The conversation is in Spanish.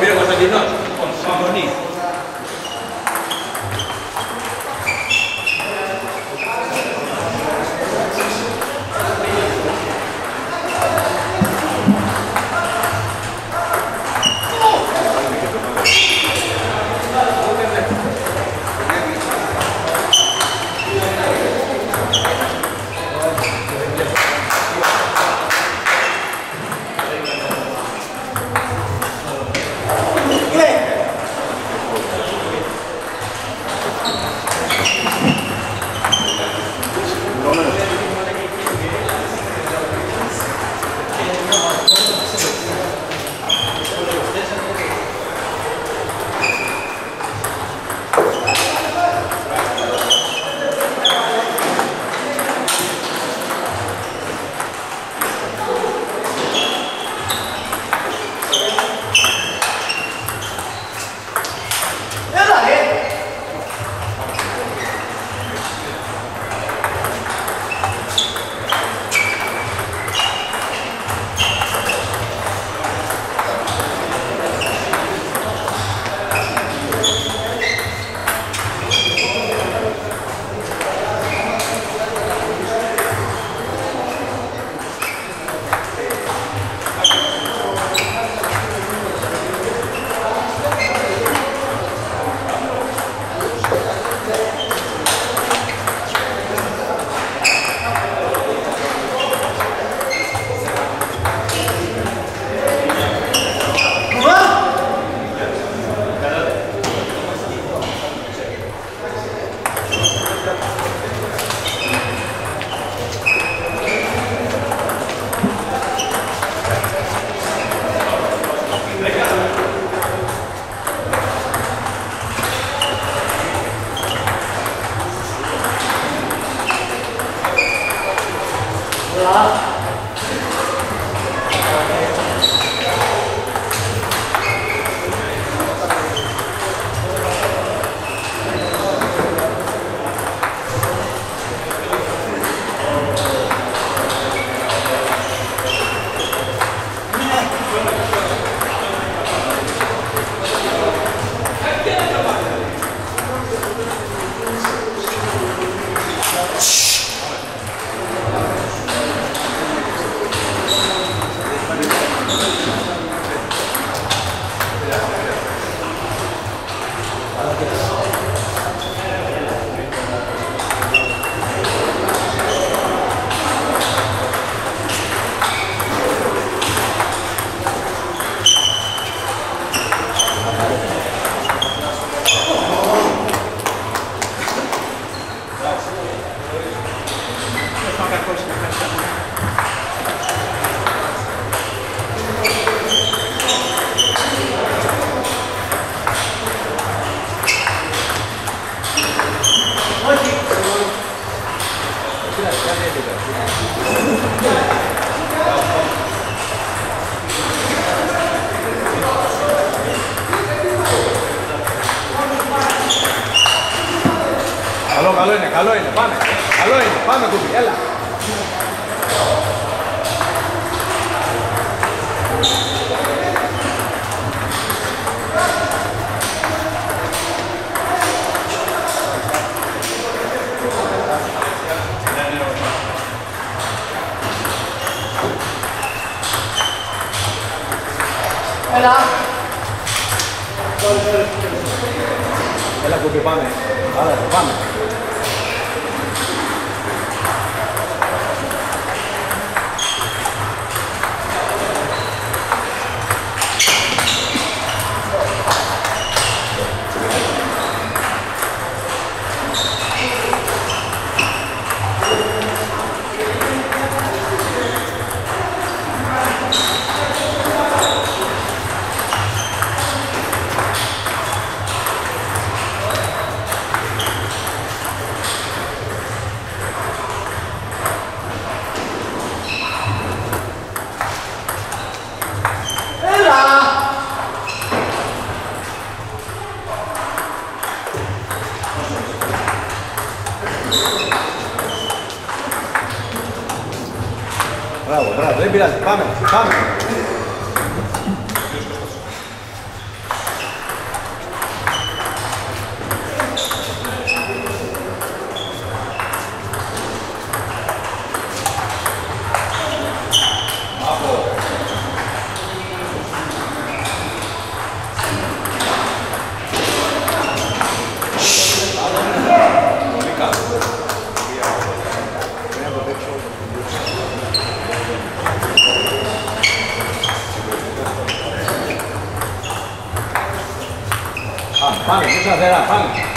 Pero con Amém. καλό είναι, καλό είναι. Πάμε. Καλό είναι. Πάμε κουμπί. Έλα. Έλα. Έλα κουμπί, πάμε. Άρα, πάμε. bravo, e bilhete, pame, pame. Pang, 了，放